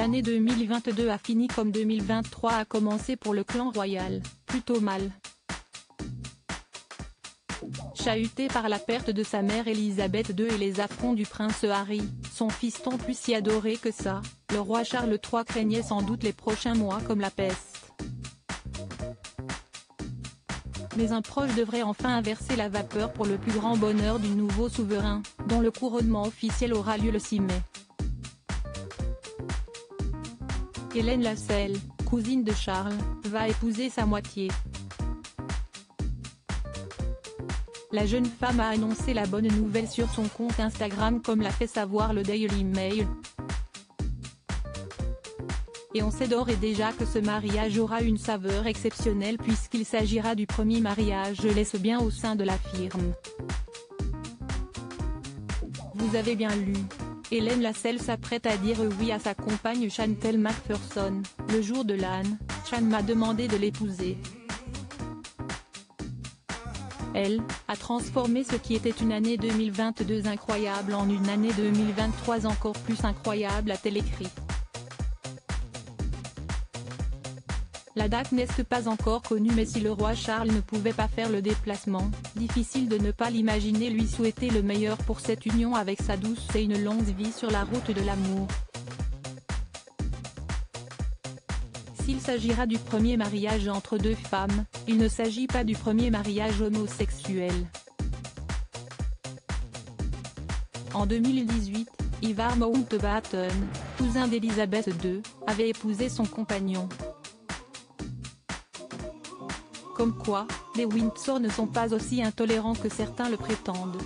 L'année 2022 a fini comme 2023 a commencé pour le clan royal, plutôt mal. Chahuté par la perte de sa mère Elisabeth II et les affronts du prince Harry, son fiston plus si adoré que ça, le roi Charles III craignait sans doute les prochains mois comme la peste. Mais un proche devrait enfin inverser la vapeur pour le plus grand bonheur du nouveau souverain, dont le couronnement officiel aura lieu le 6 mai. Hélène Lasselle, cousine de Charles, va épouser sa moitié. La jeune femme a annoncé la bonne nouvelle sur son compte Instagram comme l'a fait savoir le Daily Mail. Et on sait d'ores et déjà que ce mariage aura une saveur exceptionnelle puisqu'il s'agira du premier mariage je laisse bien au sein de la firme. Vous avez bien lu. Hélène Lasselle s'apprête à dire oui à sa compagne Chantel McPherson, le jour de l'âne, Chan m'a demandé de l'épouser. Elle, a transformé ce qui était une année 2022 incroyable en une année 2023 encore plus incroyable a-t-elle écrit. La date n'est pas encore connue mais si le roi Charles ne pouvait pas faire le déplacement, difficile de ne pas l'imaginer lui souhaiter le meilleur pour cette union avec sa douce et une longue vie sur la route de l'amour. S'il s'agira du premier mariage entre deux femmes, il ne s'agit pas du premier mariage homosexuel. En 2018, Ivar Mountbatten, cousin d'Elisabeth II, avait épousé son compagnon. Comme quoi, les Windsor ne sont pas aussi intolérants que certains le prétendent.